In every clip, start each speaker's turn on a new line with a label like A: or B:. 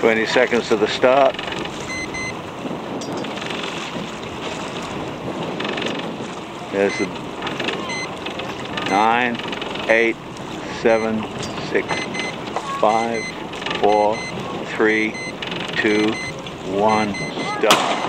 A: Twenty seconds to the start. There's the nine, eight, seven, six, five, four, three, two, one, stop.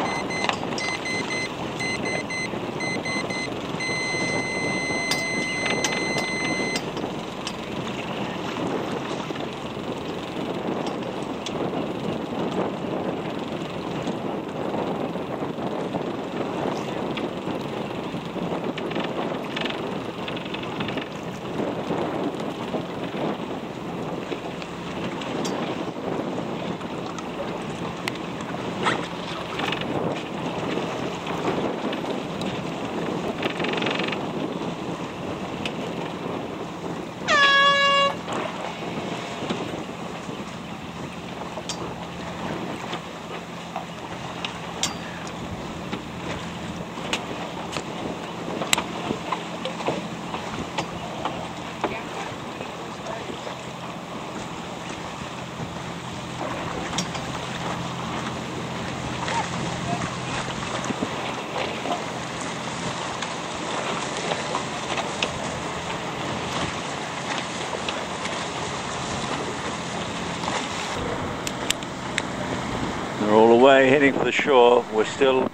A: They're all away, heading for the shore. We're still,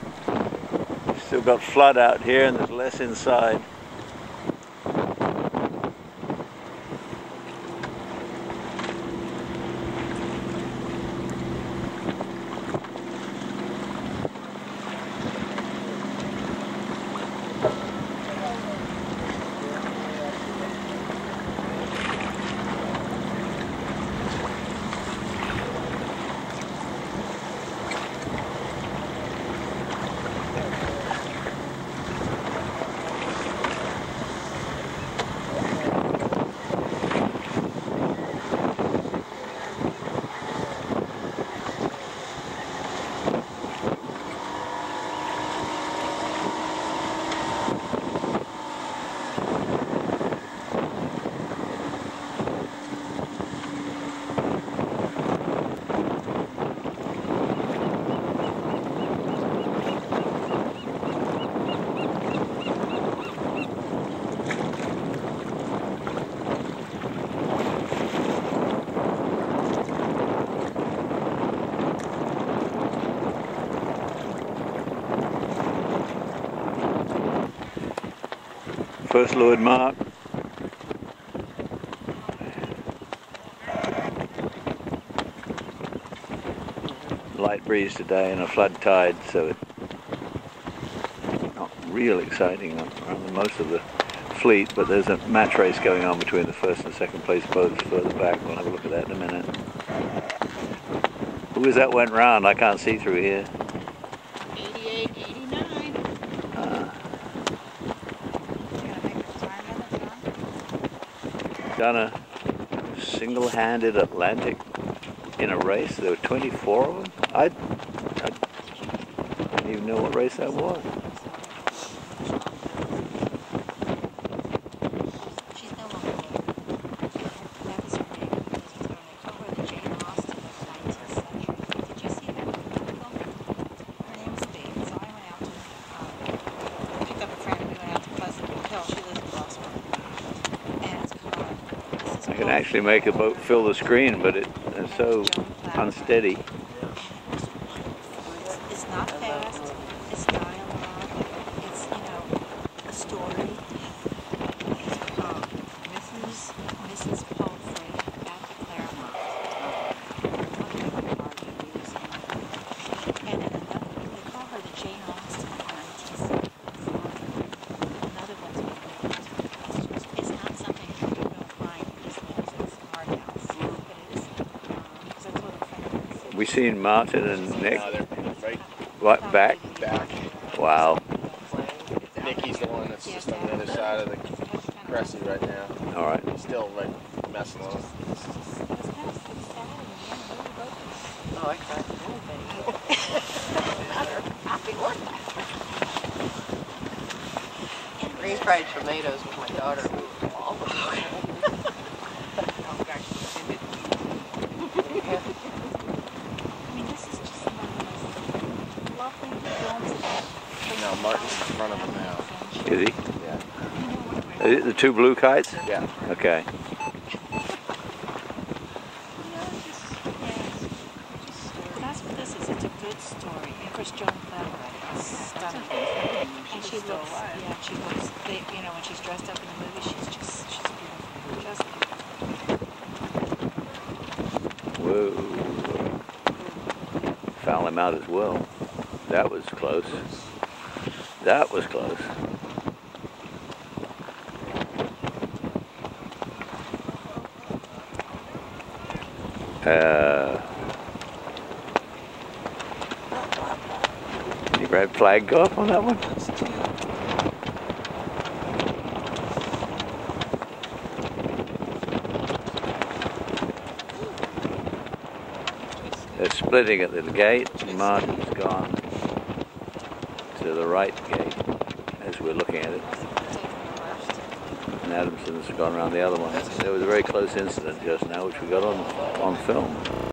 A: still got flood out here, and there's less inside. First Lord Mark. Light breeze today and a flood tide, so it's not real exciting around most of the fleet, but there's a match race going on between the first and second place boats further back. We'll have a look at that in a minute. Who is that went round? I can't see through here. Done a single-handed Atlantic in a race. There were 24 of them. I, I didn't even know what race that was.
B: She's no longer there. That was her name. This was her name. Call her the Jane Austen of the 19th century. Did you see that article? Her name's Dave. So I went out to, um, picked up a friend and we went out to Pleasant Hill. She lives in Gloucester. And it's called, this is
A: I can actually make a boat fill the screen, but it, it's so unsteady.
B: It's, it's not fast, it's dialogue, it's, you know, a story. Um, Mrs. Mrs. Palfrey at the Claremont. And then another, they call her the Jane Austen of 19th Another one's been named. It's just- It's not something you don't find in this Moses art house, but it is, um, because I told a friend.
A: We seen Martin and Nick
C: right
A: what, back.
C: back.
A: Wow.
C: Nikki's the one that's just on the other side of the Cressy right now.
A: All right.
C: He's still right messing with them.
B: Oh, I cried a. Happy one.
D: Freeze fried tomatoes with my daughter. All of them.
C: Front of him now.
A: Is he?
C: Yeah.
A: Is the two blue kites?
C: Yeah.
A: Okay.
B: That's what this is. It's a good story. And of course, Joan Favreau is stunning. And she looks, yeah, she looks, they, you know, when she's dressed up in the movie, she's just, she's beautiful. Just beautiful.
A: Whoa. Foul him out as well. That was close. That was close. Uh, any red flag go up on that one? They're splitting at the gate. Martin's gone to the right gate as we're looking at it. And Adamson's gone around the other one. There was a very close incident just now which we got on, on film.